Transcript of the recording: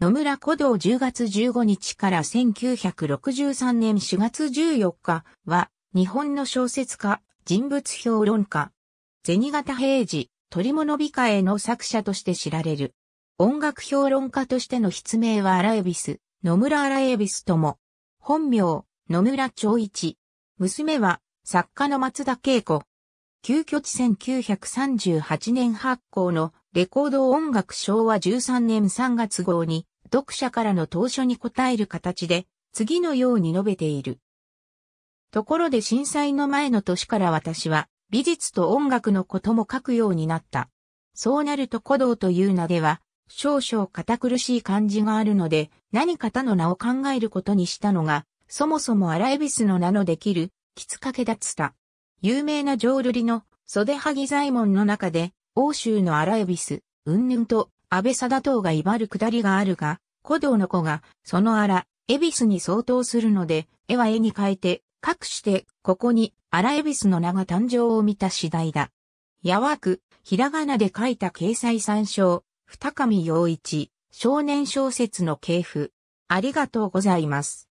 野村古道10月15日から1963年4月14日は、日本の小説家、人物評論家、銭形平次、鳥物控えの作者として知られる。音楽評論家としての筆名は荒恵比寿、野村荒恵比寿とも。本名、野村長一。娘は、作家の松田恵子。旧居地1938年発行のレコード音楽昭和13年3月号に読者からの当初に答える形で次のように述べている。ところで震災の前の年から私は美術と音楽のことも書くようになった。そうなると古道という名では、少々堅苦しい感じがあるので、何か他の名を考えることにしたのが、そもそも荒恵比寿の名のできる、きつかけだつた。有名な浄瑠璃の袖萩左衛門の中で、欧州の荒恵比寿、うんぬんと安倍貞等が威張る下りがあるが、古道の子が、その荒、恵比寿に相当するので、絵は絵に変えて、隠して、ここに、荒恵比寿の名が誕生を見た次第だ。やわく、ひらがなで書いた掲載参照、二上陽一、少年小説の系譜。ありがとうございます。